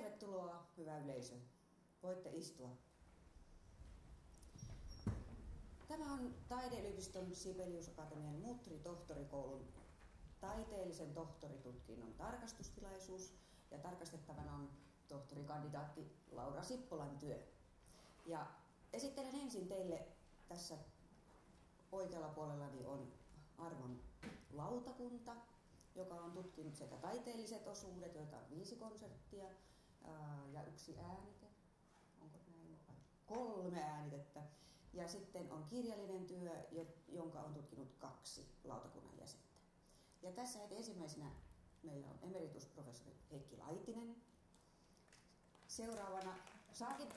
Tervetuloa, hyvä yleisö. Voitte istua. Tämä on Taideyliopiston Sibelius Akatemian Mutri-tohtorikoulun taiteellisen tohtoritutkinnon tarkastustilaisuus ja tarkastettavana on tohtorikandidaatti Laura Sippolan työ. Ja esittelen ensin teille tässä oikealla puolellani on arvon lautakunta, joka on tutkinut sekä taiteelliset osuudet, joita on viisi konserttia ja yksi äänite. Onko näin? Kolme äänitettä. Ja sitten on kirjallinen työ, jonka on tutkinut kaksi lautakunnan jäsentä. Ja tässä heti ensimmäisenä meillä on emeritusprofessori Heikki Laitinen. Seuraavana, saakin.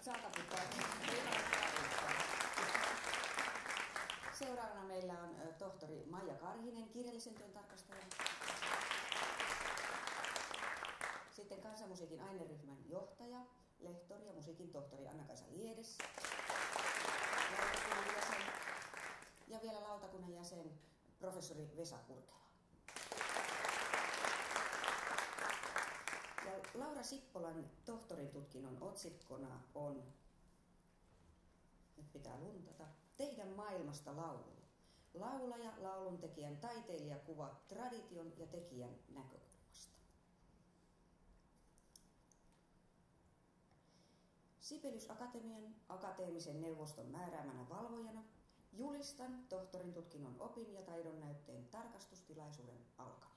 Seuraavana meillä on tohtori Maija Karhinen, kirjallisen työn tarkastaja. Sitten kansanmusiikin aineryhmän johtaja, lehtori ja musiikin tohtori Anna-Kaisa Liedes. Ja vielä lautakunnan jäsen, professori Vesa Kurkela. Ja Laura Sippolan tohtoritutkinnon otsikkona on, nyt pitää luntata, Tehdä maailmasta laulu. Laulaja, lauluntekijän, taiteilijakuva tradition ja tekijän näkökulmasta. Sibelius Akatemian akateemisen neuvoston määräämänä valvojana julistan tohtorin tutkinnon opin ja taidon näytteen tarkastustilaisuuden alkaneeksi.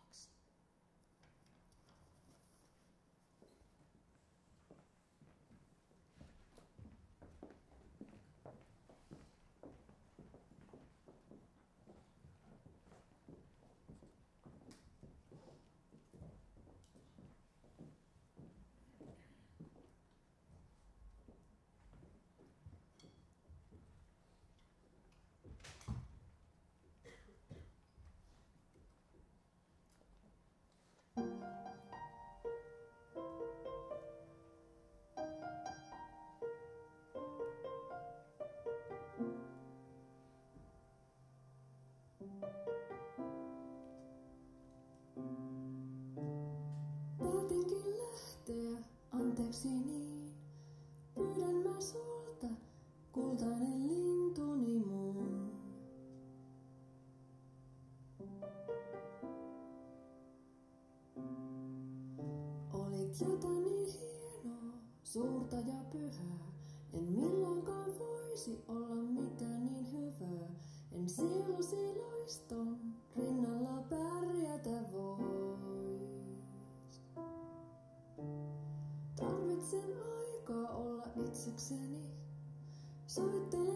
something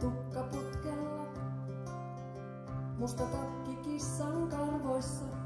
Tukkaputkella, musta takki kissan karvoissa.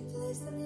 place them.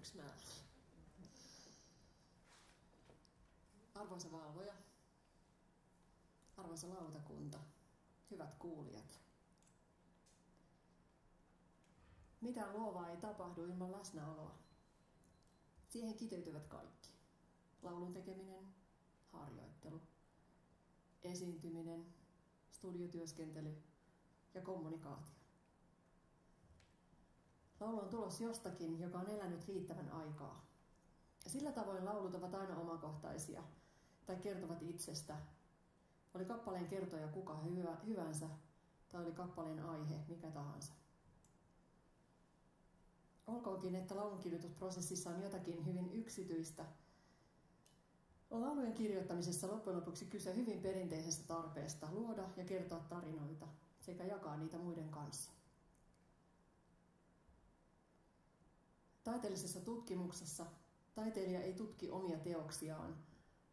yksi määrä. Arvoisa valvoja, arvoisa lautakunta, hyvät kuulijat. Mitä luovaa ei tapahdu ilman läsnäoloa. Siihen kiteytyvät kaikki. Laulun tekeminen, harjoittelu, esiintyminen, studiotyöskentely ja kommunikaatio. Laulu on tulos jostakin, joka on elänyt riittävän aikaa. Sillä tavoin laulut ovat aina omakohtaisia tai kertovat itsestä. Oli kappaleen kertoja kuka hyvä, hyvänsä tai oli kappaleen aihe mikä tahansa. Olkoonkin, että laulunkirjoitusprosessissa on jotakin hyvin yksityistä. Laulujen kirjoittamisessa loppujen lopuksi kyse hyvin perinteisestä tarpeesta luoda ja kertoa tarinoita sekä jakaa niitä muiden kanssa. Taiteellisessa tutkimuksessa taiteilija ei tutki omia teoksiaan,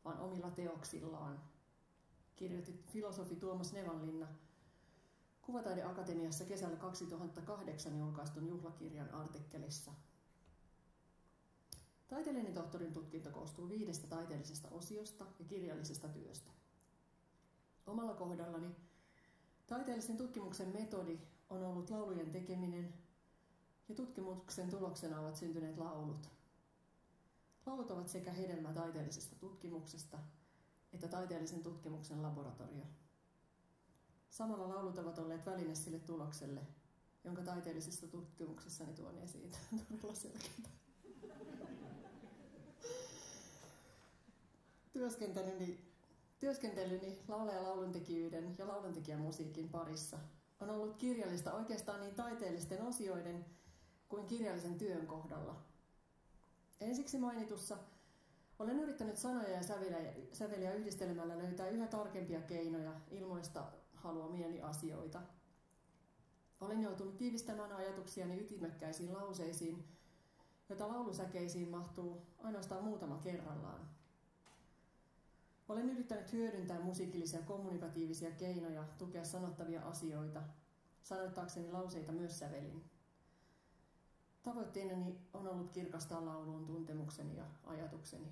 vaan omilla teoksillaan, kirjoitti filosofi Tuomas Nevanlinna Kuvataideakatemiassa kesällä 2008 julkaistun juhlakirjan artikkelissa. Taiteellinen tohtorin tutkinto koostuu viidestä taiteellisesta osiosta ja kirjallisesta työstä. Omalla kohdallani taiteellisen tutkimuksen metodi on ollut laulujen tekeminen, ja tutkimuksen tuloksena ovat syntyneet laulut. Laulut ovat sekä hedelmä taiteellisesta tutkimuksesta että taiteellisen tutkimuksen laboratorio. Samalla laulut ovat olleet väline sille tulokselle, jonka taiteellisessa tutkimuksessani tuon esiin. Todella selkeää. Työskentelyni, työskentelyni laulaja lauluntekijöiden ja lauluntekijämusiikin parissa on ollut kirjallista oikeastaan niin taiteellisten osioiden kuin kirjallisen työn kohdalla. Ensiksi mainitussa olen yrittänyt sanoja ja säveliä, yhdistelemällä löytää yhä tarkempia keinoja ilmoista haluamieni asioita. Olen joutunut tiivistämään ajatuksiani ytimekkäisiin lauseisiin, joita laulusäkeisiin mahtuu ainoastaan muutama kerrallaan. Olen yrittänyt hyödyntää musiikillisia kommunikatiivisia keinoja tukea sanottavia asioita, sanoittaakseni lauseita myös sävelin. Tavoitteenani on ollut kirkastaa lauluun tuntemukseni ja ajatukseni.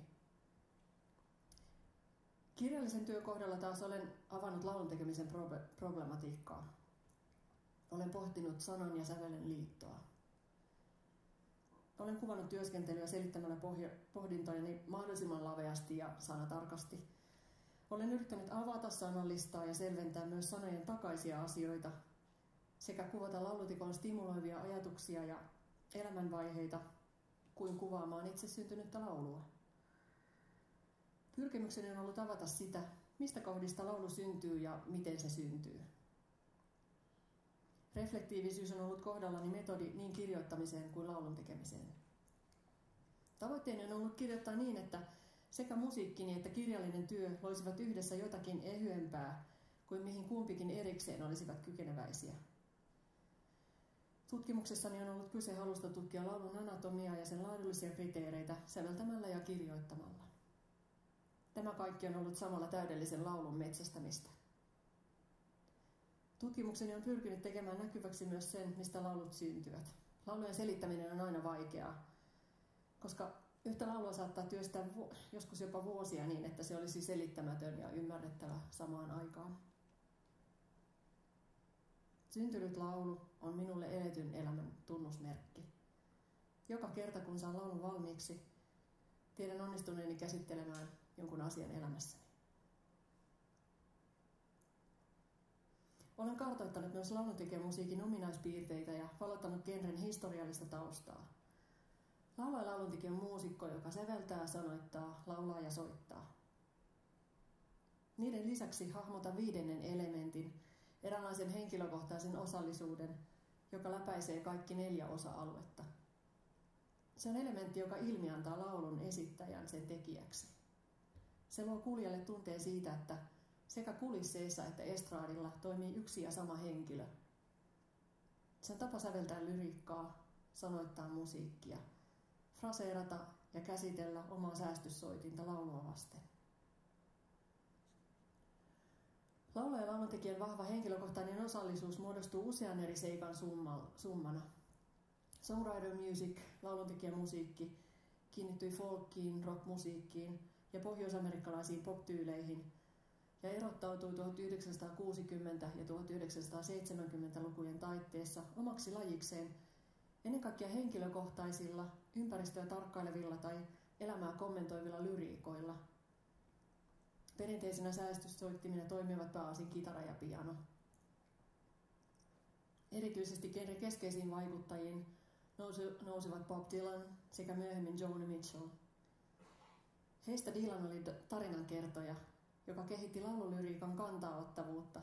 Kirjallisen työn kohdalla taas olen avannut laulun tekemisen problematiikkaa. Olen pohtinut sanan ja sävelen liittoa. Olen kuvannut työskentelyä selittämällä pohdintojani mahdollisimman laveasti ja sanatarkasti. Olen yrittänyt avata sanallistaa ja selventää myös sanojen takaisia asioita sekä kuvata laulutikon stimuloivia ajatuksia ja elämänvaiheita kuin kuvaamaan itse syntynyttä laulua. Pyrkimykseni on ollut avata sitä, mistä kohdista laulu syntyy ja miten se syntyy. Reflektiivisyys on ollut kohdallani metodi niin kirjoittamiseen kuin laulun tekemiseen. Tavoitteeni on ollut kirjoittaa niin, että sekä musiikkini että kirjallinen työ loisivat yhdessä jotakin ehyempää kuin mihin kumpikin erikseen olisivat kykeneväisiä. Tutkimuksessani on ollut kyse halusta tutkia laulun anatomiaa ja sen laadullisia kriteereitä säveltämällä ja kirjoittamalla. Tämä kaikki on ollut samalla täydellisen laulun metsästämistä. Tutkimukseni on pyrkinyt tekemään näkyväksi myös sen, mistä laulut syntyvät. Laulujen selittäminen on aina vaikeaa, koska yhtä laulua saattaa työstää joskus jopa vuosia niin, että se olisi selittämätön ja ymmärrettävä samaan aikaan. Syntynyt laulu on minulle eletyn elämän tunnusmerkki. Joka kerta kun saan laulun valmiiksi, tiedän onnistuneeni käsittelemään jonkun asian elämässäni. Olen kartoittanut myös lauluntekijämusiikin ominaispiirteitä ja valottanut genren historiallista taustaa. Laulaja lauluntekijä on muusikko, joka säveltää, sanoittaa, laulaa ja soittaa. Niiden lisäksi hahmota viidennen elementin, eräänlaisen henkilökohtaisen osallisuuden, joka läpäisee kaikki neljä osa-aluetta. Se on elementti, joka ilmiantaa laulun esittäjän sen tekijäksi. Se luo kuulijalle tunteen siitä, että sekä kulisseissa että estraadilla toimii yksi ja sama henkilö. Se on tapa säveltää lyriikkaa, sanoittaa musiikkia, fraseerata ja käsitellä omaa säästyssoitinta laulua vasten. Laulaja ja lauluntekijän vahva henkilökohtainen osallisuus muodostuu usean eri seikan summana. Songwriter music, lauluntekijän musiikki, kiinnittyi folkkiin, rockmusiikkiin ja pohjoisamerikkalaisiin poptyyleihin ja erottautui 1960- ja 1970-lukujen taitteessa omaksi lajikseen ennen kaikkea henkilökohtaisilla, ympäristöä tarkkailevilla tai elämää kommentoivilla lyriikoilla. Perinteisenä säästyssoittimina toimivat pääosin kitara ja piano. Erityisesti genren keskeisiin vaikuttajiin nousivat Bob Dylan sekä myöhemmin Joni Mitchell – Heistä Dylan oli tarinankertoja, joka kehitti laululyriikan kantaottavuutta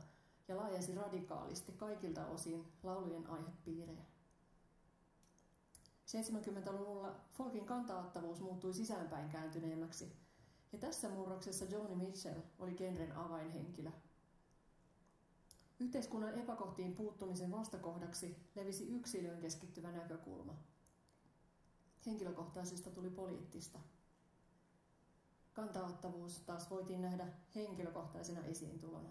ja laajensi radikaalisti kaikilta osin laulujen aihepiirejä. 70-luvulla folkin kantaottavuus muuttui sisäänpäin kääntyneemmäksi, ja tässä murroksessa Joni Mitchell oli genren avainhenkilö. Yhteiskunnan epäkohtiin puuttumisen vastakohdaksi levisi yksilöön keskittyvä näkökulma. Henkilökohtaisesta tuli poliittista – Kantaottavuus taas voitiin nähdä henkilökohtaisena esiintulona.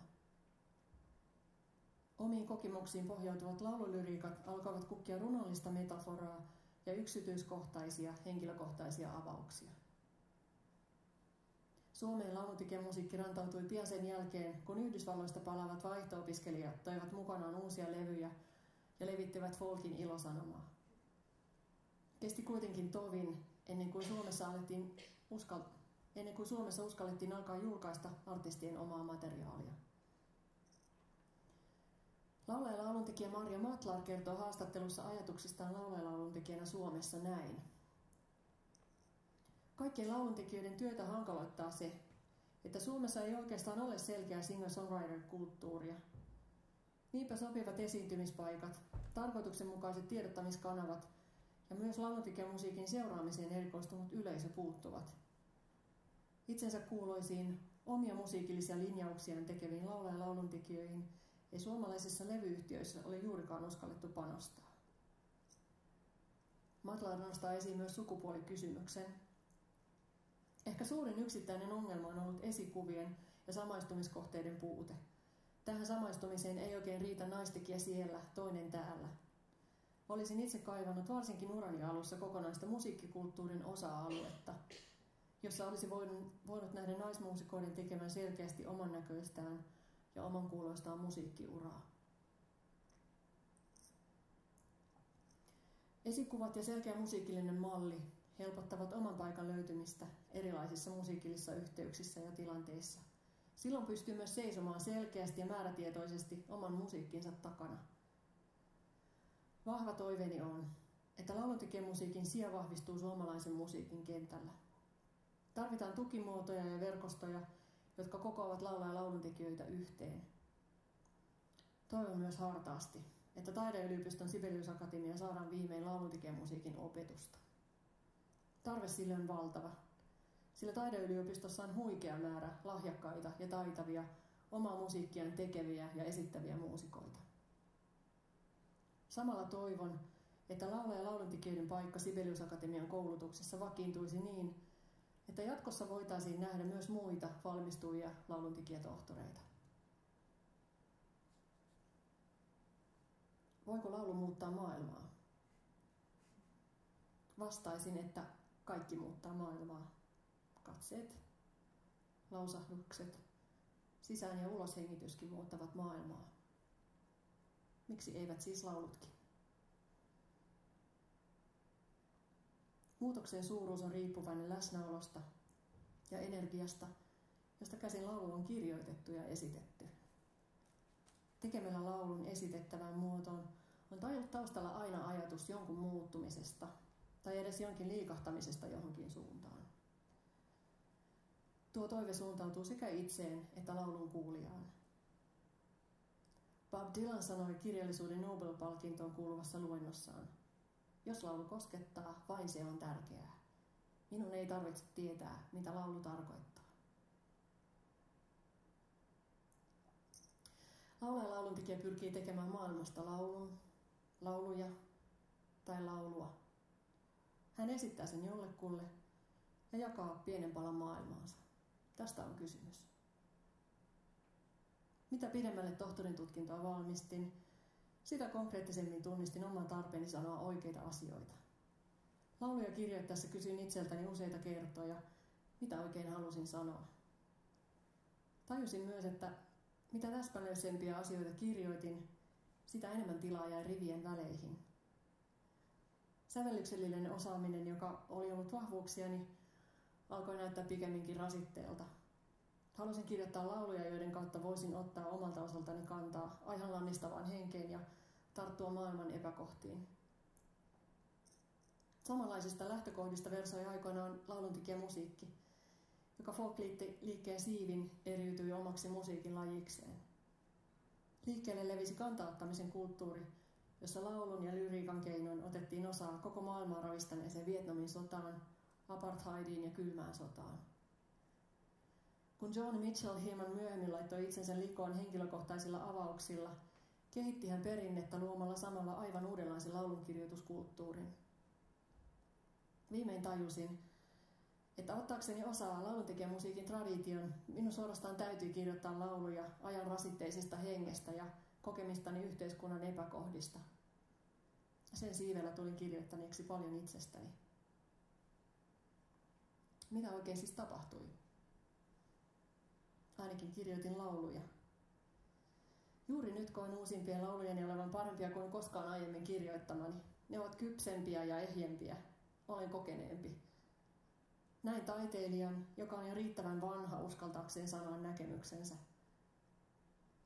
Omiin kokemuksiin pohjautuvat laululyriikat alkavat kukkia runollista metaforaa ja yksityiskohtaisia, henkilökohtaisia avauksia. Suomeen laulutikemimusiikki rantautui pian sen jälkeen, kun Yhdysvalloista palaavat vaihto-opiskelijat toivat mukanaan uusia levyjä ja levittivät folkin ilosanomaa. Kesti kuitenkin tovin ennen kuin Suomessa, alettiin uskal- ennen kuin Suomessa uskallettiin alkaa julkaista artistien omaa materiaalia. Laulaja lauluntekijä Marja Matlar kertoo haastattelussa ajatuksistaan laulaja lauluntekijänä Suomessa näin. Kaikkien lauluntekijöiden työtä hankaloittaa se, että Suomessa ei oikeastaan ole selkeää singer-songwriter-kulttuuria. Niinpä sopivat esiintymispaikat, tarkoituksenmukaiset tiedottamiskanavat ja myös lauluntekijämusiikin seuraamiseen erikoistunut yleisö puuttuvat. Itsensä kuuloisiin omia musiikillisia linjauksiaan tekeviin laulaja lauluntekijöihin ei suomalaisissa levyyhtiöissä ole juurikaan uskallettu panostaa. Matlar nostaa esiin myös sukupuolikysymyksen, Ehkä suurin yksittäinen ongelma on ollut esikuvien ja samaistumiskohteiden puute. Tähän samaistumiseen ei oikein riitä naistekijä siellä, toinen täällä. Olisin itse kaivannut varsinkin urani alussa kokonaista musiikkikulttuurin osa-aluetta, jossa olisi voinut, nähdä naismuusikoiden tekemään selkeästi oman näköistään ja oman kuuloistaan musiikkiuraa. Esikuvat ja selkeä musiikillinen malli helpottavat oman paikan löytymistä erilaisissa musiikillisissa yhteyksissä ja tilanteissa. Silloin pystyy myös seisomaan selkeästi ja määrätietoisesti oman musiikkinsa takana. Vahva toiveeni on, että lauluntekijämusiikin sija vahvistuu suomalaisen musiikin kentällä. Tarvitaan tukimuotoja ja verkostoja, jotka kokoavat laulaa ja lauluntekijöitä yhteen. Toivon myös hartaasti, että Taideyliopiston Sibelius Akatemia saadaan viimein lauluntekijämusiikin opetusta. Tarve sille on valtava, sillä taideyliopistossa on huikea määrä lahjakkaita ja taitavia omaa musiikkiaan tekeviä ja esittäviä muusikoita. Samalla toivon, että laula- ja lauluntekijöiden paikka Sibelius Akatemian koulutuksessa vakiintuisi niin, että jatkossa voitaisiin nähdä myös muita valmistuvia lauluntekijätohtoreita. Voiko laulu muuttaa maailmaa? Vastaisin, että kaikki muuttaa maailmaa. Katseet, lausahdukset, sisään- ja uloshengityskin muuttavat maailmaa. Miksi eivät siis laulutkin? Muutoksen suuruus on riippuvainen läsnäolosta ja energiasta, josta käsin laulu on kirjoitettu ja esitetty. Tekemällä laulun esitettävään muotoon on taustalla aina ajatus jonkun muuttumisesta – tai edes jonkin liikahtamisesta johonkin suuntaan. Tuo toive suuntautuu sekä itseen että laulun kuulijaan. Bob Dylan sanoi kirjallisuuden Nobel-palkintoon kuuluvassa luennossaan, jos laulu koskettaa, vain se on tärkeää. Minun ei tarvitse tietää, mitä laulu tarkoittaa. Laulaja lauluntekijä pyrkii tekemään maailmasta laulun, lauluja tai laulua, hän esittää sen jollekulle ja jakaa pienen palan maailmaansa. Tästä on kysymys. Mitä pidemmälle tohtorin tutkintoa valmistin, sitä konkreettisemmin tunnistin oman tarpeeni sanoa oikeita asioita. Lauluja kirjoittaessa kysyin itseltäni useita kertoja, mitä oikein halusin sanoa. Tajusin myös, että mitä täsmällisempiä asioita kirjoitin, sitä enemmän tilaa jäi rivien väleihin – sävellyksellinen osaaminen, joka oli ollut vahvuuksiani, alkoi näyttää pikemminkin rasitteelta. Halusin kirjoittaa lauluja, joiden kautta voisin ottaa omalta osaltani kantaa aihan lannistavaan henkeen ja tarttua maailman epäkohtiin. Samanlaisista lähtökohdista versoi aikoinaan lauluntekijä musiikki, joka folkliikkeen siivin eriytyi omaksi musiikin lajikseen. Liikkeelle levisi kantauttamisen kulttuuri, jossa laulun ja lyriikan keinoin otettiin osaa koko maailmaa ravistaneeseen Vietnamin sotaan, apartheidiin ja kylmään sotaan. Kun John Mitchell hieman myöhemmin laittoi itsensä likoon henkilökohtaisilla avauksilla, kehitti hän perinnettä luomalla samalla aivan uudenlaisen laulunkirjoituskulttuurin. Viimein tajusin, että ottaakseni osaa lauluntekijän musiikin tradition, minun suorastaan täytyy kirjoittaa lauluja ajan rasitteisesta hengestä ja kokemistani yhteiskunnan epäkohdista. Sen siivellä tulin kirjoittaneeksi paljon itsestäni. Mitä oikein siis tapahtui? Ainakin kirjoitin lauluja. Juuri nyt koen uusimpien laulujeni olevan parempia kuin koskaan aiemmin kirjoittamani. Ne ovat kypsempiä ja ehjempiä. Olen kokeneempi. Näin taiteilijan, joka on jo riittävän vanha uskaltaakseen sanoa näkemyksensä.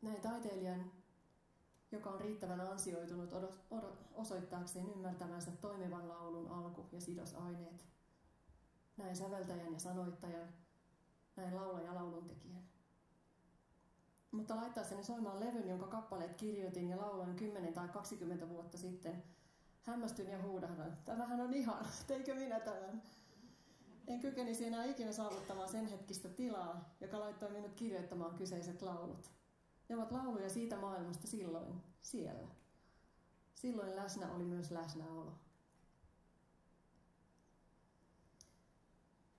Näin taiteilijan, joka on riittävän ansioitunut osoittaakseen ymmärtävänsä toimivan laulun alku- ja sidosaineet. Näin säveltäjän ja sanoittajan, näin laula- ja lauluntekijän. Mutta laittaessani soimaan levyn, jonka kappaleet kirjoitin ja lauloin 10 tai 20 vuotta sitten, hämmästyn ja huudahdan. Tämähän on ihan, teikö minä tämän? En kykenisi enää ikinä saavuttamaan sen hetkistä tilaa, joka laittoi minut kirjoittamaan kyseiset laulut. Ne ovat lauluja siitä maailmasta silloin, siellä. Silloin läsnä oli myös läsnäolo.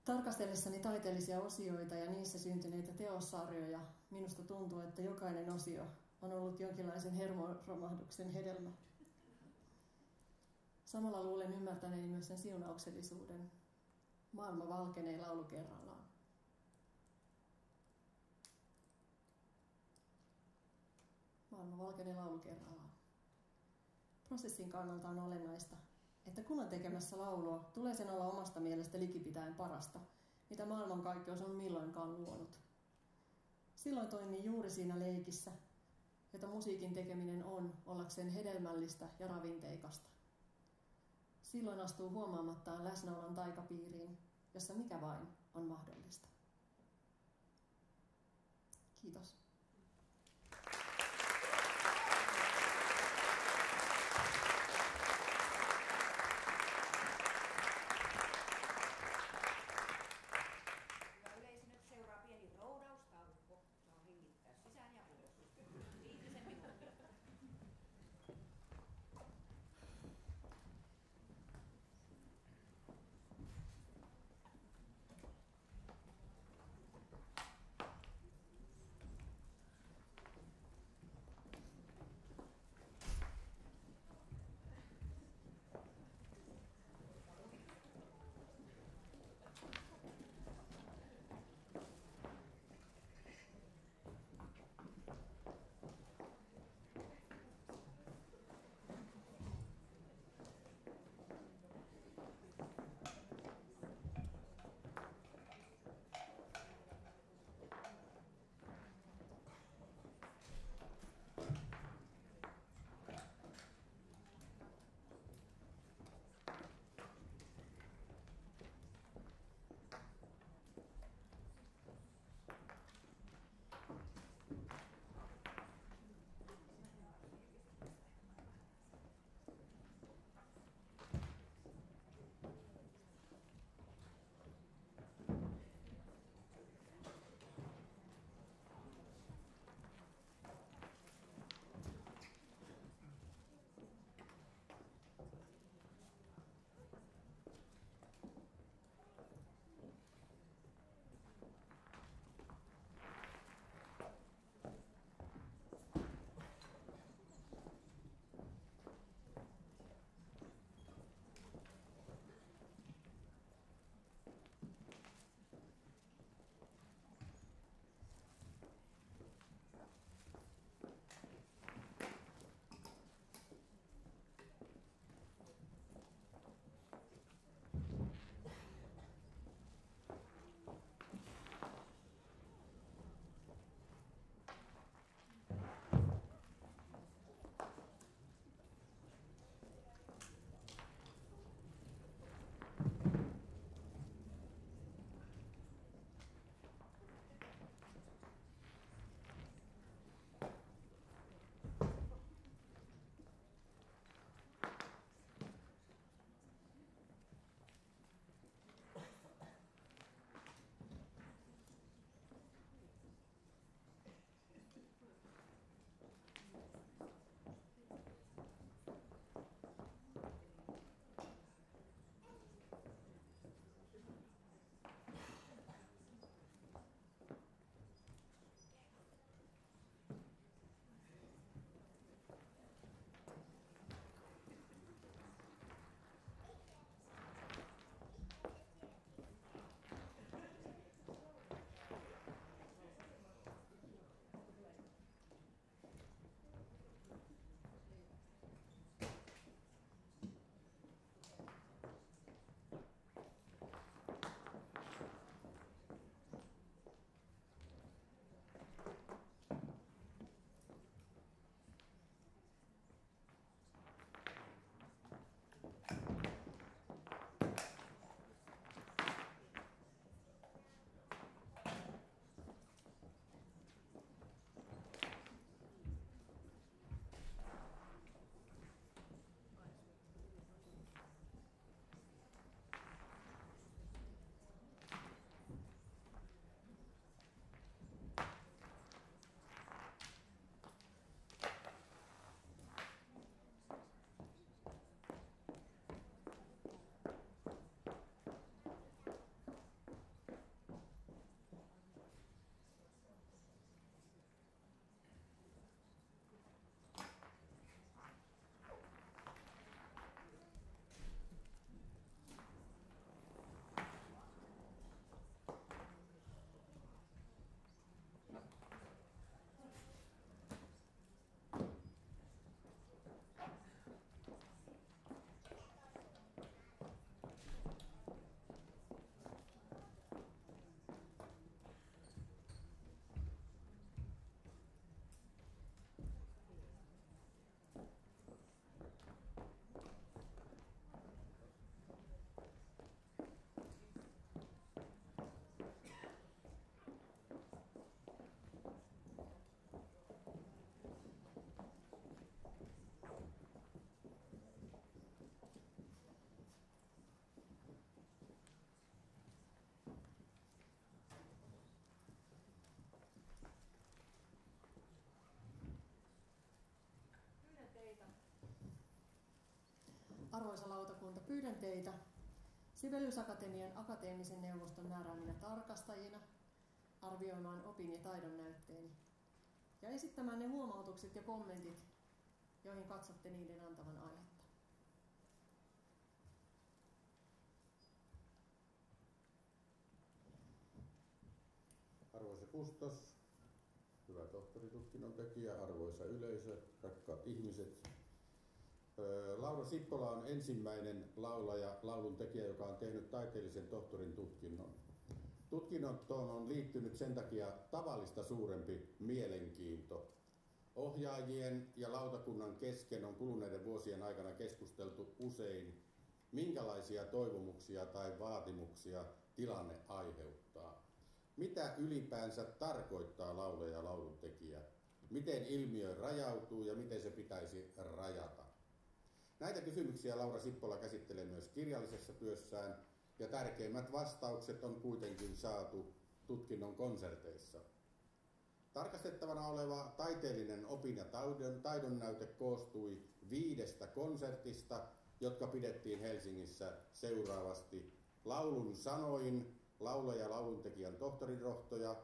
Tarkastellessani taiteellisia osioita ja niissä syntyneitä teossarjoja, minusta tuntuu, että jokainen osio on ollut jonkinlaisen hermoromahduksen hedelmä. Samalla luulen ymmärtäneeni myös sen siunauksellisuuden. Maailma valkenee laulu kerrallaan. Maailma valkenee laulu kerrallaan. Prosessin kannalta on olennaista, että kun on tekemässä laulua, tulee sen olla omasta mielestä likipitäen parasta, mitä maailmankaikkeus on milloinkaan luonut. Silloin toimii juuri siinä leikissä, jota musiikin tekeminen on ollakseen hedelmällistä ja ravinteikasta. Silloin astuu huomaamattaan läsnäolon taikapiiriin, jossa mikä vain on mahdollista. Kiitos. Arvoisa lautakunta, pyydän teitä Sibelius Akatemian akateemisen neuvoston määrääminä tarkastajina arvioimaan opin ja taidon näytteeni ja esittämään ne huomautukset ja kommentit, joihin katsotte niiden antavan aihetta. Arvoisa kustos, hyvä tohtoritutkinnon tekijä, arvoisa yleisö, rakkaat ihmiset. Laura Sippola on ensimmäinen laulaja, laulun tekijä, joka on tehnyt taiteellisen tohtorin tutkinnon. Tutkinnottoon on liittynyt sen takia tavallista suurempi mielenkiinto. Ohjaajien ja lautakunnan kesken on kuluneiden vuosien aikana keskusteltu usein, minkälaisia toivomuksia tai vaatimuksia tilanne aiheuttaa. Mitä ylipäänsä tarkoittaa laulaja ja lauluntekijä? Miten ilmiö rajautuu ja miten se pitäisi rajata? Näitä kysymyksiä Laura Sippola käsittelee myös kirjallisessa työssään ja tärkeimmät vastaukset on kuitenkin saatu tutkinnon konserteissa. Tarkastettavana oleva taiteellinen opin ja taidon, näyte koostui viidestä konsertista, jotka pidettiin Helsingissä seuraavasti Laulun sanoin, laulaja lauluntekijän tohtorirohtoja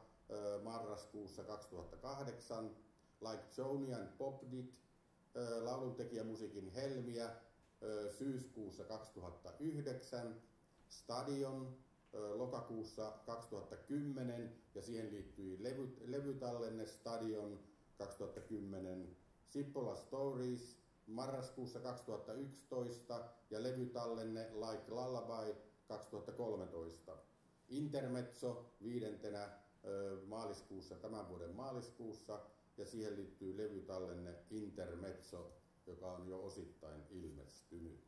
marraskuussa 2008, Like Joni and Pop Did, lauluntekijä musiikin Helmiä syyskuussa 2009, Stadion lokakuussa 2010 ja siihen liittyi levy, levytallenne Stadion 2010, Sippola Stories marraskuussa 2011 ja levytallenne Like Lullaby 2013. Intermezzo viidentenä maaliskuussa, tämän vuoden maaliskuussa ja siihen liittyy levytallenne Intermezzo, joka on jo osittain ilmestynyt.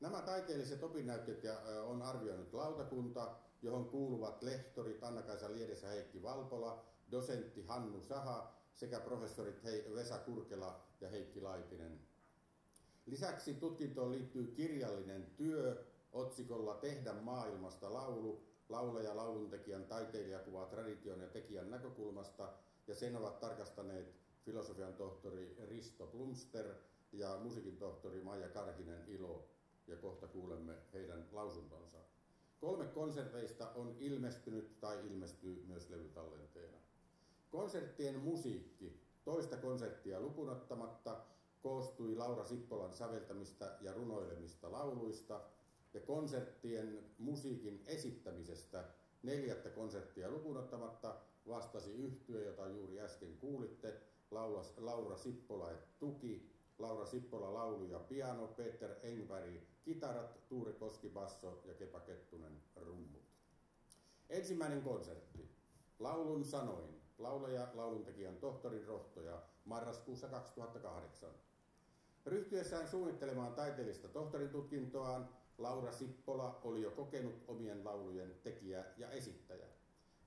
Nämä taiteelliset opinnäytteet on arvioinut lautakunta, johon kuuluvat lehtorit Anna-Kaisa Liedes ja Heikki Valpola, dosentti Hannu Saha sekä professorit Vesa Kurkela ja Heikki Laitinen. Lisäksi tutkintoon liittyy kirjallinen työ otsikolla Tehdä maailmasta laulu, laulaja lauluntekijän taiteilijakuva tradition ja tekijän näkökulmasta, ja sen ovat tarkastaneet filosofian tohtori Risto Plumster ja musiikin tohtori Maija Karhinen Ilo ja kohta kuulemme heidän lausuntonsa. Kolme konserteista on ilmestynyt tai ilmestyy myös levytallenteena. Konserttien musiikki, toista konserttia lukunottamatta, koostui Laura Sippolan säveltämistä ja runoilemista lauluista ja konserttien musiikin esittämisestä neljättä konserttia lukunottamatta vastasi yhtye, jota juuri äsken kuulitte, Laura Sippola tuki Laura Sippola laulu ja piano, Peter Engberg kitarat, Tuure Koski basso ja Kepa Kettunen rummut. Ensimmäinen konsertti. Laulun sanoin. Laulaja, lauluntekijän tohtorin rohtoja marraskuussa 2008. Ryhtyessään suunnittelemaan taiteellista tohtorin tutkintoaan, Laura Sippola oli jo kokenut omien laulujen tekijä ja esittäjä.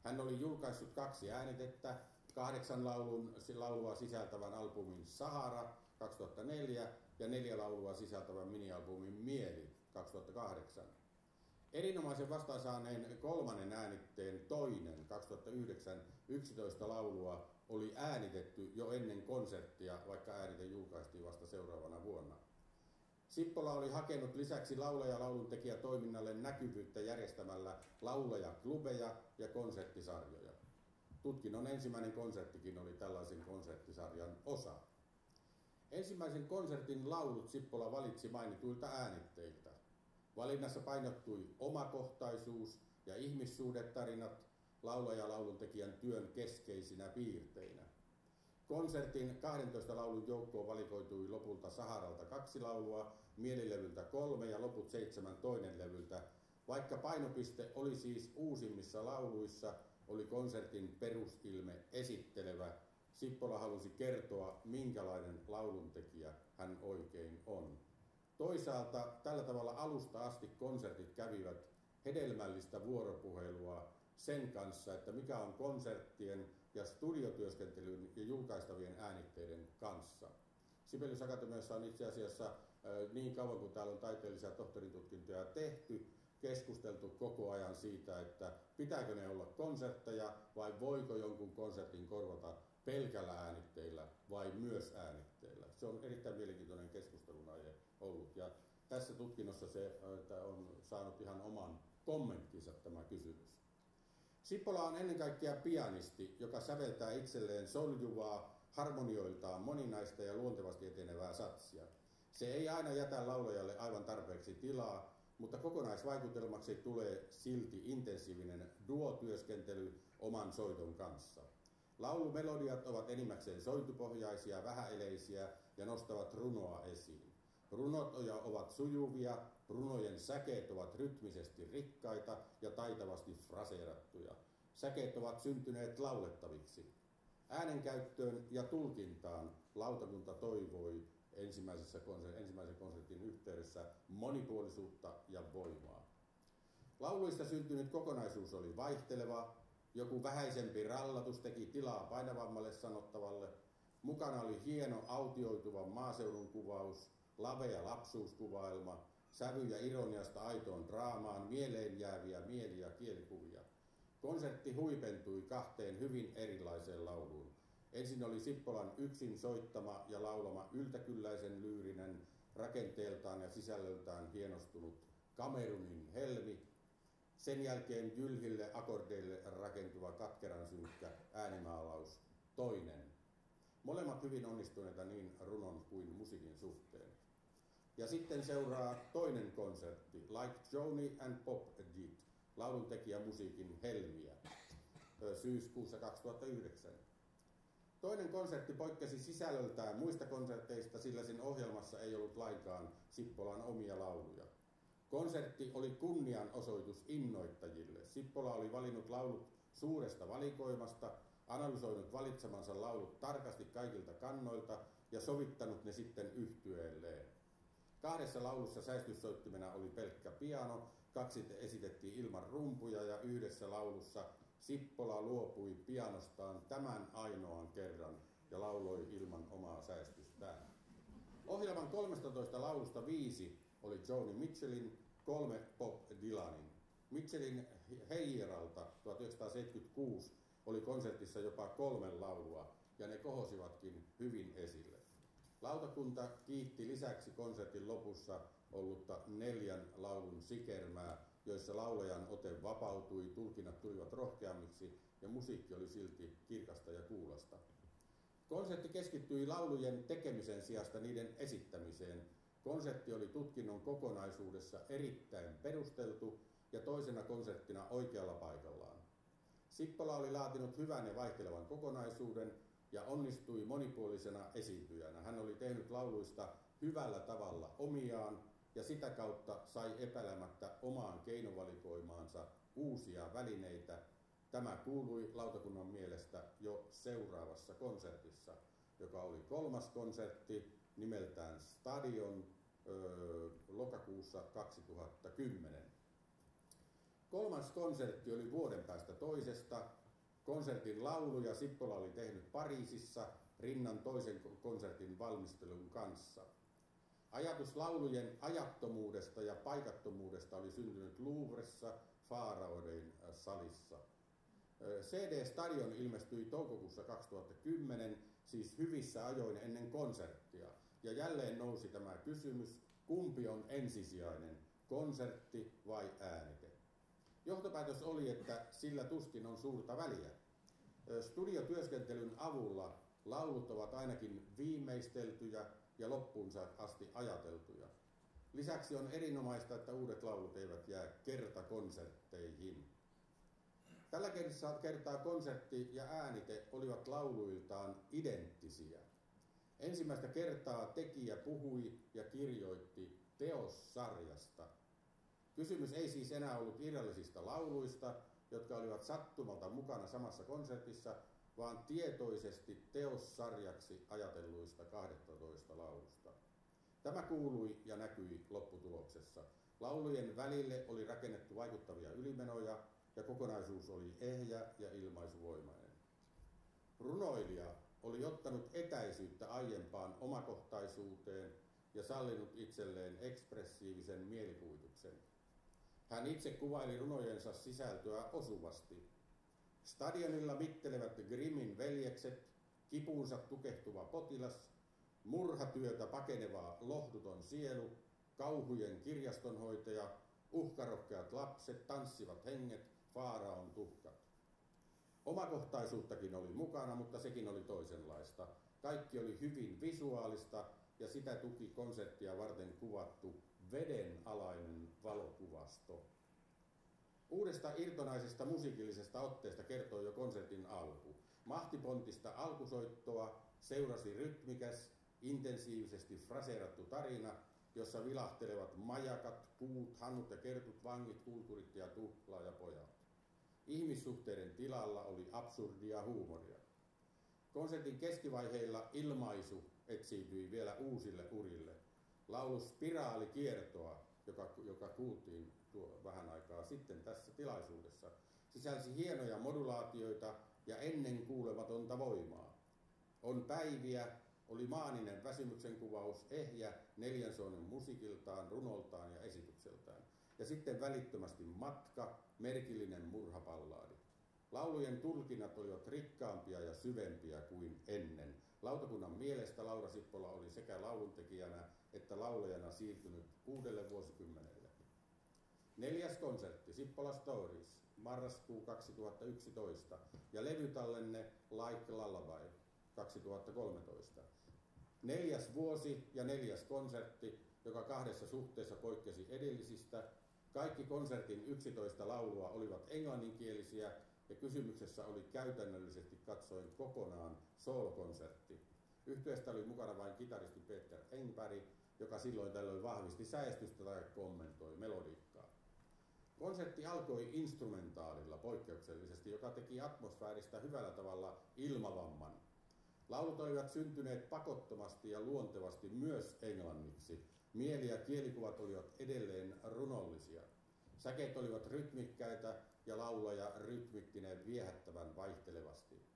Hän oli julkaissut kaksi äänitettä, kahdeksan laulun, laulua sisältävän albumin Sahara 2004 ja neljä laulua sisältävän minialbumin Mieli 2008. Erinomaisen vastaan saaneen kolmannen äänitteen toinen 2009 11 laulua oli äänitetty jo ennen konserttia, vaikka äänite julkaistiin vasta seuraavana vuonna. Sippola oli hakenut lisäksi laulaja lauluntekijä toiminnalle näkyvyyttä järjestämällä laulajaklubeja ja konserttisarjoja. Tutkinnon ensimmäinen konserttikin oli tällaisen konserttisarjan osa. Ensimmäisen konsertin laulut Sippola valitsi mainituilta äänitteiltä. Valinnassa painottui omakohtaisuus ja ihmissuhdetarinat laulaja lauluntekijän työn keskeisinä piirteinä. Konsertin 12 laulun joukkoon valikoitui lopulta Saharalta kaksi laulua, Mielilevyltä kolme ja loput seitsemän toinen levyltä. Vaikka painopiste oli siis uusimmissa lauluissa, oli konsertin perusilme esittelevä Sippola halusi kertoa, minkälainen lauluntekijä hän oikein on. Toisaalta tällä tavalla alusta asti konsertit kävivät hedelmällistä vuoropuhelua sen kanssa, että mikä on konserttien ja studiotyöskentelyn ja julkaistavien äänitteiden kanssa. Sibelius Akatemiassa on itse asiassa niin kauan kuin täällä on taiteellisia tohtoritutkintoja tehty, keskusteltu koko ajan siitä, että pitääkö ne olla konsertteja vai voiko jonkun konsertin korvata pelkällä äänitteillä vai myös äänitteillä. Se on erittäin mielenkiintoinen keskustelun aihe ollut. Ja tässä tutkinnossa se on saanut ihan oman kommenttinsa tämä kysymys. Sippola on ennen kaikkea pianisti, joka säveltää itselleen soljuvaa, harmonioiltaan moninaista ja luontevasti etenevää satsia. Se ei aina jätä laulajalle aivan tarpeeksi tilaa, mutta kokonaisvaikutelmaksi tulee silti intensiivinen duotyöskentely oman soiton kanssa. Laulumelodiat ovat enimmäkseen sointupohjaisia, vähäeleisiä ja nostavat runoa esiin. Runot ovat sujuvia, runojen säkeet ovat rytmisesti rikkaita ja taitavasti fraseerattuja. Säkeet ovat syntyneet laulettaviksi. Äänenkäyttöön ja tulkintaan lautakunta toivoi ensimmäisessä konser- ensimmäisen konsertin yhteydessä monipuolisuutta ja voimaa. Lauluista syntynyt kokonaisuus oli vaihteleva, joku vähäisempi rallatus teki tilaa painavammalle sanottavalle, mukana oli hieno autioituva maaseudun kuvaus, lavea lapsuuskuvailma, sävyjä ironiasta aitoon draamaan, mieleen jääviä mieli- ja kielikuvia. Konsertti huipentui kahteen hyvin erilaiseen lauluun. Ensin oli Sippolan yksin soittama ja laulama yltäkylläisen lyyrinen, rakenteeltaan ja sisällöltään hienostunut Kamerunin helmi, sen jälkeen jylhille akordeille rakentuva katkeran synkkä äänimaalaus, toinen. Molemmat hyvin onnistuneita niin runon kuin musiikin suhteen. Ja sitten seuraa toinen konsertti, Like Joni and Pop Did, lauluntekijä musiikin helmiä, syyskuussa 2009. Toinen konsertti poikkesi sisällöltään muista konserteista, sillä sen ohjelmassa ei ollut lainkaan Sippolan omia lauluja. Konsertti oli kunnianosoitus innoittajille. Sippola oli valinnut laulut suuresta valikoimasta, analysoinut valitsemansa laulut tarkasti kaikilta kannoilta ja sovittanut ne sitten yhtyeelleen. Kahdessa laulussa säistyssoittimena oli pelkkä piano, kaksi esitettiin ilman rumpuja ja yhdessä laulussa Sippola luopui pianostaan tämän ainoan kerran ja lauloi ilman omaa säestystään. Ohjelman 13 laulusta viisi oli Joni Mitchellin, kolme Bob Dylanin. Mitchellin Heieralta 1976 oli konsertissa jopa kolme laulua, ja ne kohosivatkin hyvin esille. Lautakunta kiitti lisäksi konsertin lopussa ollutta neljän laulun sikermää, joissa laulajan ote vapautui, tulkinnat tulivat rohkeammiksi ja musiikki oli silti kirkasta ja kuulasta. Konsertti keskittyi laulujen tekemisen sijasta niiden esittämiseen. Konsertti oli tutkinnon kokonaisuudessa erittäin perusteltu ja toisena konserttina oikealla paikallaan. Sippola oli laatinut hyvän ja vaihtelevan kokonaisuuden ja onnistui monipuolisena esiintyjänä. Hän oli tehnyt lauluista hyvällä tavalla omiaan ja sitä kautta sai epäilemättä omaan keinovalikoimaansa uusia välineitä. Tämä kuului lautakunnan mielestä jo seuraavassa konsertissa, joka oli kolmas konsertti nimeltään Stadion ö, lokakuussa 2010. Kolmas konsertti oli vuoden päästä toisesta. Konsertin lauluja Sippola oli tehnyt Pariisissa rinnan toisen konsertin valmistelun kanssa. Ajatus laulujen ajattomuudesta ja paikattomuudesta oli syntynyt Louvressa Faaraoiden salissa. CD Stadion ilmestyi toukokuussa 2010, siis hyvissä ajoin ennen konserttia. Ja jälleen nousi tämä kysymys, kumpi on ensisijainen, konsertti vai äänite. Johtopäätös oli, että sillä tuskin on suurta väliä. Studiotyöskentelyn avulla laulut ovat ainakin viimeisteltyjä ja loppuunsa asti ajateltuja. Lisäksi on erinomaista, että uudet laulut eivät jää kertakonsertteihin. Tällä kertaa konsertti ja äänite olivat lauluiltaan identtisiä. Ensimmäistä kertaa tekijä puhui ja kirjoitti teossarjasta. Kysymys ei siis enää ollut irrallisista lauluista, jotka olivat sattumalta mukana samassa konsertissa, vaan tietoisesti teossarjaksi ajatelluista 12 laulusta. Tämä kuului ja näkyi lopputuloksessa. Laulujen välille oli rakennettu vaikuttavia ylimenoja ja kokonaisuus oli ehjä ja ilmaisuvoimainen. Runoilija oli ottanut etäisyyttä aiempaan omakohtaisuuteen ja sallinut itselleen ekspressiivisen mielikuvituksen. Hän itse kuvaili runojensa sisältöä osuvasti. Stadionilla mittelevät Grimmin veljekset, kipuunsa tukehtuva potilas, murhatyötä pakeneva lohduton sielu, kauhujen kirjastonhoitaja, uhkarokkeat lapset, tanssivat henget, Faaraon tuhkat. Omakohtaisuuttakin oli mukana, mutta sekin oli toisenlaista. Kaikki oli hyvin visuaalista ja sitä tuki konserttia varten kuvattu vedenalainen valokuvasto. Uudesta irtonaisesta musiikillisesta otteesta kertoo jo konsertin alku. Mahtipontista alkusoittoa seurasi rytmikäs, intensiivisesti fraseerattu tarina, jossa vilahtelevat majakat, puut, hannut ja kertut, vangit, kulkurit ja tuhlaajapojat. Ihmissuhteiden tilalla oli absurdia huumoria. Konsertin keskivaiheilla ilmaisu etsiytyi vielä uusille urille. Laulu Spiraali kiertoa, joka, joka kuultiin tuo vähän aikaa sitten tässä tilaisuudessa, sisälsi hienoja modulaatioita ja ennen kuulematonta voimaa. On päiviä, oli maaninen väsymyksen kuvaus, ehjä neljänsoinen musiikiltaan, runoltaan ja esitykseltään. Ja sitten välittömästi matka, merkillinen murhapallaadi. Laulujen tulkinnat olivat rikkaampia ja syvempiä kuin ennen. Lautakunnan mielestä Laura Sippola oli sekä lauluntekijänä että laulajana siirtynyt uudelle vuosikymmenelle. Neljäs konsertti, Sippola Stories, marraskuu 2011 ja levytallenne Like Lullaby 2013. Neljäs vuosi ja neljäs konsertti, joka kahdessa suhteessa poikkesi edellisistä. Kaikki konsertin 11 laulua olivat englanninkielisiä ja kysymyksessä oli käytännöllisesti katsoen kokonaan soolokonsertti. Yhteestä oli mukana vain kitaristi Peter Engberg, joka silloin tällöin vahvisti säestystä tai kommentoi melodiikkaa. Konsertti alkoi instrumentaalilla poikkeuksellisesti, joka teki atmosfääristä hyvällä tavalla ilmavamman. Laulut olivat syntyneet pakottomasti ja luontevasti myös englanniksi. Mieli ja kielikuvat olivat edelleen runollisia. Säkeet olivat rytmikkäitä ja laulaja rytmittinen viehättävän vaihtelevasti.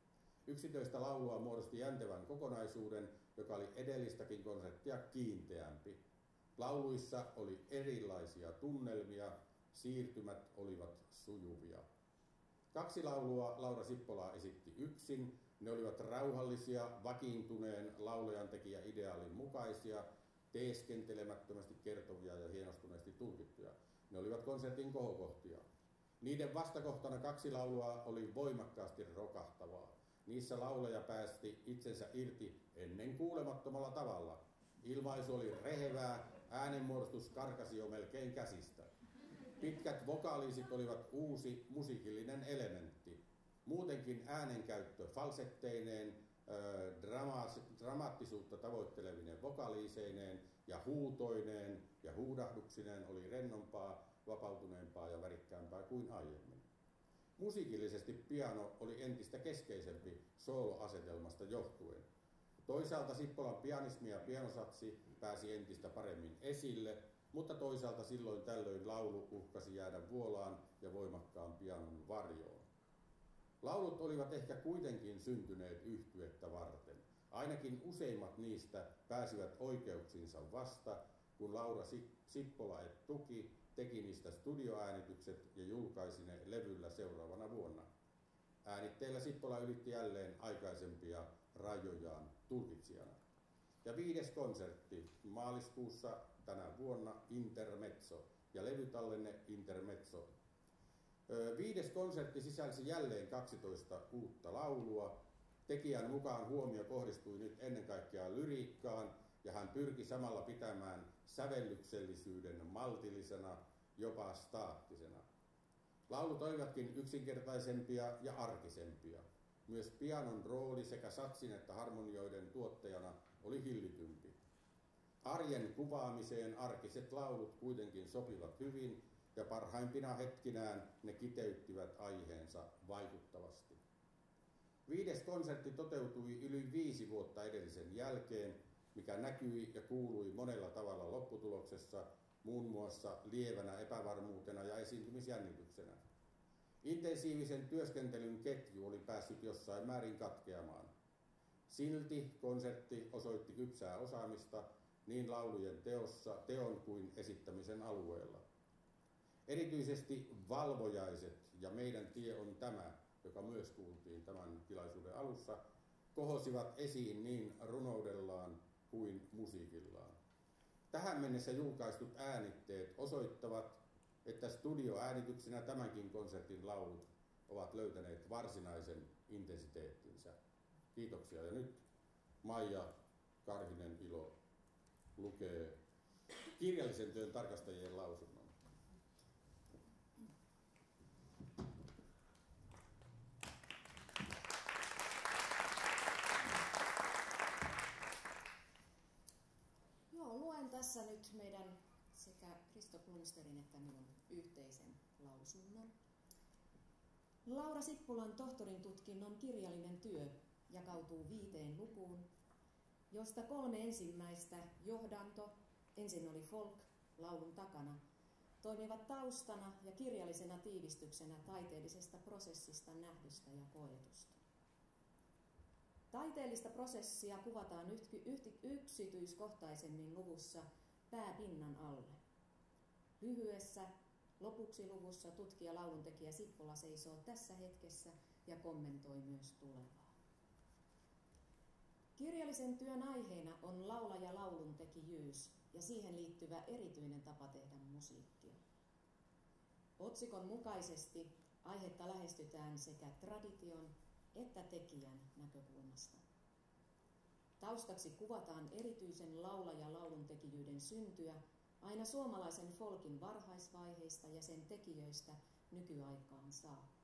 Yksitoista laulua muodosti jäntevän kokonaisuuden, joka oli edellistäkin konserttia kiinteämpi. Lauluissa oli erilaisia tunnelmia, siirtymät olivat sujuvia. Kaksi laulua Laura Sippola esitti yksin. Ne olivat rauhallisia, vakiintuneen laulajan tekijä ideaalin mukaisia, teeskentelemättömästi kertovia ja hienostuneesti tulkittuja. Ne olivat konsertin kohokohtia. Niiden vastakohtana kaksi laulua oli voimakkaasti rokahtavaa. Niissä laulaja päästi itsensä irti ennen kuulemattomalla tavalla. Ilmaisu oli rehevää, äänenmuodostus karkasi jo melkein käsistä. Pitkät vokaaliisit olivat uusi musiikillinen elementti. Muutenkin äänenkäyttö falsetteineen, dramaattisuutta tavoittelevinen vokaliiseineen ja huutoineen ja huudahduksineen oli rennompaa, vapautuneempaa ja värikkäämpää kuin aiemmin. Musiikillisesti piano oli entistä keskeisempi sooloasetelmasta johtuen. Toisaalta Sippolan pianismi ja pianosatsi pääsi entistä paremmin esille, mutta toisaalta silloin tällöin laulu uhkasi jäädä vuolaan ja voimakkaan pianon varjoon. Laulut olivat ehkä kuitenkin syntyneet yhtyettä varten. Ainakin useimmat niistä pääsivät oikeuksinsa vasta, kun Laura Sippola et tuki teki niistä studioäänitykset ja julkaisi ne levyllä seuraavana vuonna. Äänitteillä Sippola ylitti jälleen aikaisempia rajojaan tulkitsijana. Ja viides konsertti maaliskuussa tänä vuonna Intermezzo ja levytallenne Intermezzo. Viides konsertti sisälsi jälleen 12 uutta laulua. Tekijän mukaan huomio kohdistui nyt ennen kaikkea lyriikkaan ja hän pyrki samalla pitämään sävellyksellisyyden maltillisena, jopa staattisena. Laulut olivatkin yksinkertaisempia ja arkisempia. Myös pianon rooli sekä satsin että harmonioiden tuottajana oli hillitympi. Arjen kuvaamiseen arkiset laulut kuitenkin sopivat hyvin ja parhaimpina hetkinään ne kiteyttivät aiheensa vaikuttavasti. Viides konsertti toteutui yli viisi vuotta edellisen jälkeen, mikä näkyi ja kuului monella tavalla lopputuloksessa, muun muassa lievänä epävarmuutena ja esiintymisjännityksenä. Intensiivisen työskentelyn ketju oli päässyt jossain määrin katkeamaan. Silti konsertti osoitti kypsää osaamista niin laulujen teossa, teon kuin esittämisen alueella. Erityisesti valvojaiset ja meidän tie on tämä, joka myös kuultiin tämän tilaisuuden alussa, kohosivat esiin niin runoudellaan kuin musiikillaan. Tähän mennessä julkaistut äänitteet osoittavat, että studioäänityksenä tämänkin konsertin laulut ovat löytäneet varsinaisen intensiteettinsä. Kiitoksia. Ja nyt Maija Karhinen Ilo lukee kirjallisen työn tarkastajien lausunnon. Tässä nyt meidän sekä Kristo Blomsterin että minun yhteisen lausunnon. Laura Sippulan tohtorin tutkinnon kirjallinen työ jakautuu viiteen lukuun, josta kolme ensimmäistä, johdanto, ensin oli folk, laulun takana, toimivat taustana ja kirjallisena tiivistyksenä taiteellisesta prosessista nähdystä ja koetusta. Taiteellista prosessia kuvataan yksityiskohtaisemmin luvussa pääpinnan alle. Lyhyessä lopuksi luvussa tutkija lauluntekijä Sippola seisoo tässä hetkessä ja kommentoi myös tulevaa. Kirjallisen työn aiheena on laulaja lauluntekijyys ja siihen liittyvä erityinen tapa tehdä musiikkia. Otsikon mukaisesti aihetta lähestytään sekä tradition että tekijän näkökulmasta. Taustaksi kuvataan erityisen laulaja lauluntekijyyden syntyä aina suomalaisen folkin varhaisvaiheista ja sen tekijöistä nykyaikaan saakka.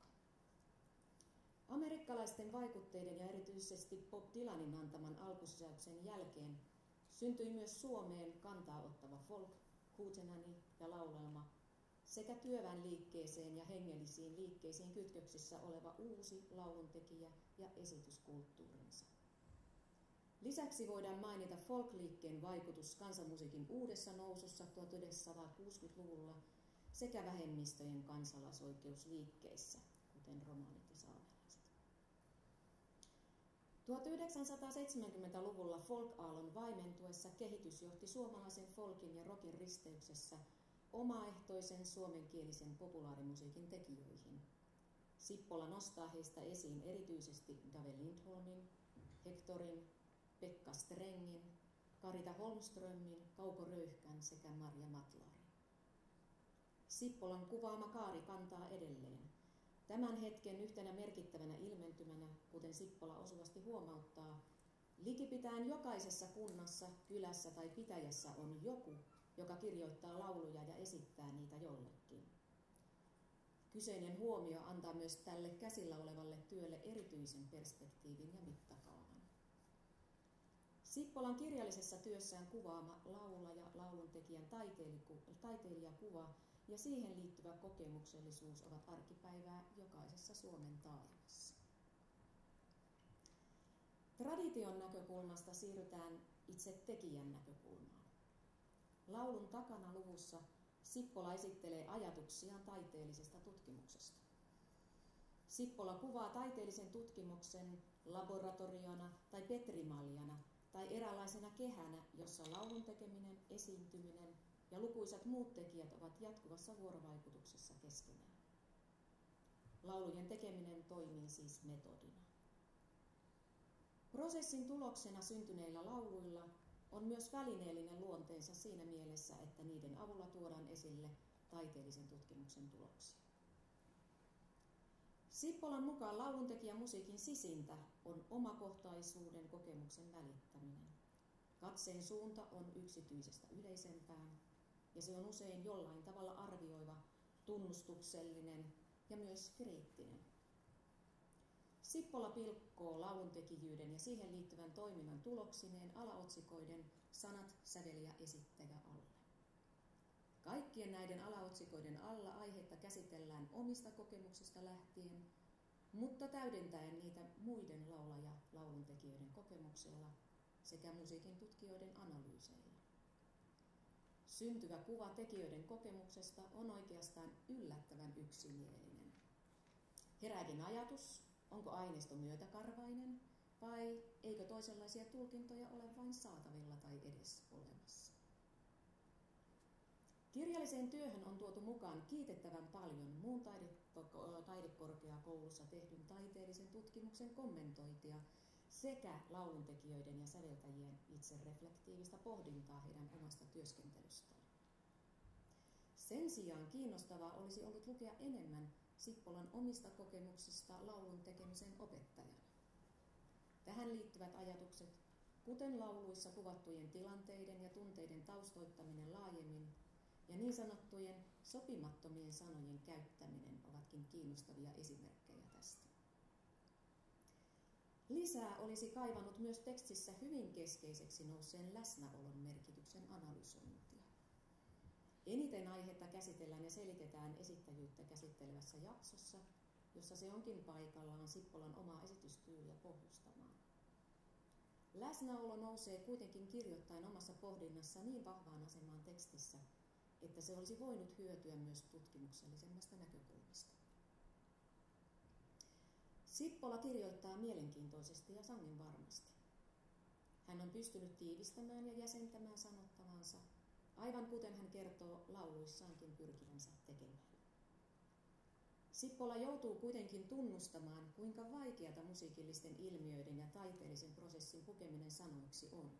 Amerikkalaisten vaikutteiden ja erityisesti Bob Dylanin antaman alkusysäyksen jälkeen syntyi myös Suomeen kantaa ottava folk, huutenani ja laulelma sekä työväen liikkeeseen ja hengellisiin liikkeisiin kytköksissä oleva uusi lauluntekijä ja esityskulttuurinsa. Lisäksi voidaan mainita folkliikkeen vaikutus kansanmusiikin uudessa nousussa 1960-luvulla sekä vähemmistöjen kansalaisoikeusliikkeissä, kuten romaanit ja saamelaiset. 1970-luvulla folk-aallon vaimentuessa kehitys johti suomalaisen folkin ja rockin risteyksessä omaehtoisen suomenkielisen populaarimusiikin tekijöihin. Sippola nostaa heistä esiin erityisesti Dave Lindholmin, Hectorin, Pekka Strengin, Karita Holmströmin, Kauko Röyhkän sekä Marja Matlarin. Sippolan kuvaama kaari kantaa edelleen. Tämän hetken yhtenä merkittävänä ilmentymänä, kuten Sippola osuvasti huomauttaa, likipitään jokaisessa kunnassa, kylässä tai pitäjässä on joku, joka kirjoittaa lauluja ja esittää niitä jollekin. Kyseinen huomio antaa myös tälle käsillä olevalle työlle erityisen perspektiivin ja mittakaavan. Sippolan kirjallisessa työssään kuvaama laulaja, lauluntekijän taiteilijakuva ja siihen liittyvä kokemuksellisuus ovat arkipäivää jokaisessa Suomen taajamassa. Tradition näkökulmasta siirrytään itse tekijän näkökulmaan. Laulun takana luvussa Sippola esittelee ajatuksiaan taiteellisesta tutkimuksesta. Sippola kuvaa taiteellisen tutkimuksen laboratoriona tai petrimaljana tai eräänlaisena kehänä, jossa laulun tekeminen, esiintyminen ja lukuisat muut tekijät ovat jatkuvassa vuorovaikutuksessa keskenään. Laulujen tekeminen toimii siis metodina. Prosessin tuloksena syntyneillä lauluilla on myös välineellinen luonteensa siinä mielessä, että niiden avulla tuodaan esille taiteellisen tutkimuksen tuloksia. Sippolan mukaan lauluntekijän musiikin sisintä on omakohtaisuuden kokemuksen välittäminen. Katseen suunta on yksityisestä yleisempään ja se on usein jollain tavalla arvioiva, tunnustuksellinen ja myös kriittinen. Sippola pilkkoo lauluntekijyyden ja siihen liittyvän toiminnan tuloksineen alaotsikoiden sanat, sävel ja esittäjä alle. Kaikkien näiden alaotsikoiden alla aihetta käsitellään omista kokemuksista lähtien, mutta täydentäen niitä muiden laulaja lauluntekijöiden kokemuksella sekä musiikin tutkijoiden analyyseillä. Syntyvä kuva tekijöiden kokemuksesta on oikeastaan yllättävän yksimielinen. Herääkin ajatus, onko aineisto myötäkarvainen vai eikö toisenlaisia tulkintoja ole vain saatavilla tai edes olemassa. Kirjalliseen työhön on tuotu mukaan kiitettävän paljon muun taide, taidekorkeakoulussa tehdyn taiteellisen tutkimuksen kommentointia sekä lauluntekijöiden ja säveltäjien itse reflektiivistä pohdintaa heidän omasta työskentelystään. Sen sijaan kiinnostavaa olisi ollut lukea enemmän Sippolan omista kokemuksista laulun tekemisen opettajana. Tähän liittyvät ajatukset, kuten lauluissa kuvattujen tilanteiden ja tunteiden taustoittaminen laajemmin ja niin sanottujen sopimattomien sanojen käyttäminen ovatkin kiinnostavia esimerkkejä tästä. Lisää olisi kaivannut myös tekstissä hyvin keskeiseksi nousseen läsnäolon merkityksen analysointia. Eniten aihetta käsitellään ja selitetään esittäjyyttä käsittelevässä jaksossa, jossa se onkin paikallaan Sippolan omaa esitystyyliä pohjustamaan. Läsnäolo nousee kuitenkin kirjoittain omassa pohdinnassa niin vahvaan asemaan tekstissä, että se olisi voinut hyötyä myös tutkimuksellisemmasta näkökulmasta. Sippola kirjoittaa mielenkiintoisesti ja sangen varmasti. Hän on pystynyt tiivistämään ja jäsentämään sanottavansa, aivan kuten hän kertoo lauluissaankin pyrkivänsä tekemään. Sippola joutuu kuitenkin tunnustamaan, kuinka vaikeata musiikillisten ilmiöiden ja taiteellisen prosessin pukeminen sanoiksi on.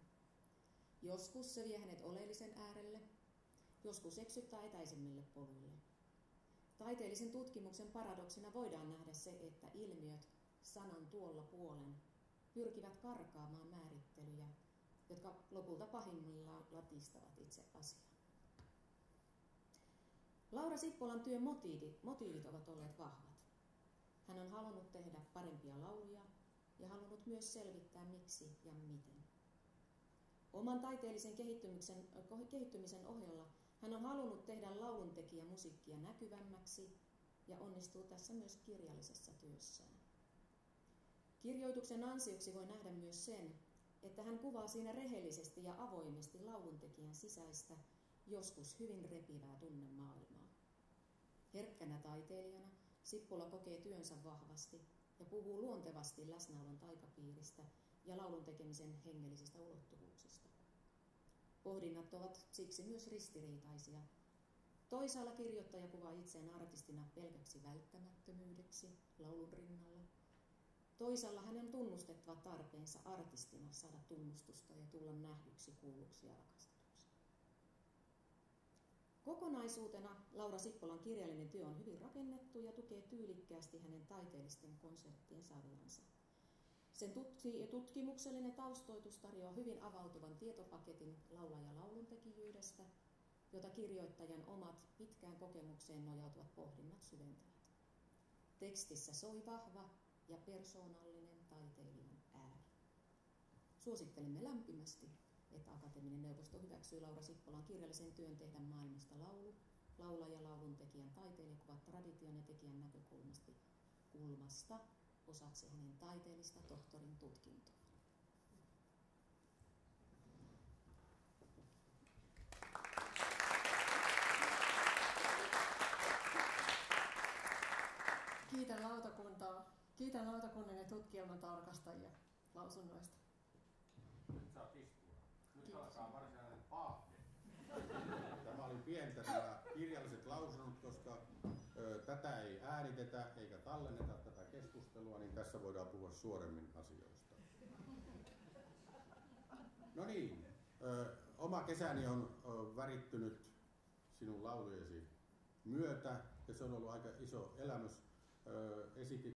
Joskus se vie hänet oleellisen äärelle, joskus eksyttää etäisemmille poluille. Taiteellisen tutkimuksen paradoksina voidaan nähdä se, että ilmiöt sanan tuolla puolen pyrkivät karkaamaan määrittelyjä, jotka lopulta pahimmillaan latistavat itse asiaa. Laura Sippolan työn motiivit, motiivit ovat olleet vahvat. Hän on halunnut tehdä parempia lauluja ja halunnut myös selvittää miksi ja miten. Oman taiteellisen kehittymisen, kehittymisen ohella hän on halunnut tehdä lauluntekijä musiikkia näkyvämmäksi ja onnistuu tässä myös kirjallisessa työssään. Kirjoituksen ansioksi voi nähdä myös sen, että hän kuvaa siinä rehellisesti ja avoimesti lauluntekijän sisäistä, joskus hyvin repivää tunnemaailmaa. Herkkänä taiteilijana Sippula kokee työnsä vahvasti ja puhuu luontevasti läsnäolon taikapiiristä ja laulun tekemisen hengellisistä ulottuvuuksista. Pohdinnat ovat siksi myös ristiriitaisia. Toisaalla kirjoittaja kuvaa itseään artistina pelkäksi välttämättömyydeksi laulun rinnalla. Toisaalla hänen on tunnustettava tarpeensa artistina saada tunnustusta ja tulla nähdyksi, kuulluksi ja rakastetuksi. Kokonaisuutena Laura Sippolan kirjallinen työ on hyvin rakennettu ja tukee tyylikkäästi hänen taiteellisten konserttien sarjansa. Sen tutkimuksellinen taustoitus tarjoaa hyvin avautuvan tietopaketin laulaja lauluntekijyydestä, jota kirjoittajan omat pitkään kokemukseen nojautuvat pohdinnat syventävät. Tekstissä soi vahva ja persoonallinen taiteilijan ääni. Suosittelemme lämpimästi, että Akateeminen neuvosto hyväksyy Laura Sippolan kirjallisen työn tehdä maailmasta laulu, laulaja, lauluntekijän, taiteilijakuvat tradition ja tekijän näkökulmasta kulmasta osaksi hänen taiteellista tohtorin tutkintoa. Kiitän lautakuntaa, kiitän lautakunnan ja tutkielman tarkastajia lausunnoista. Nyt saat istua. Nyt Kiitos. alkaa varsinainen. Tämä oli pientä nämä kirjalliset lausunnot, koska ö, tätä ei äänitetä eikä tallenneta tätä keskustelua, niin tässä voidaan puhua suoremmin asioista. No niin, ö, oma kesäni on ö, värittynyt sinun laulujesi myötä ja se on ollut aika iso elämys. Ö, esitit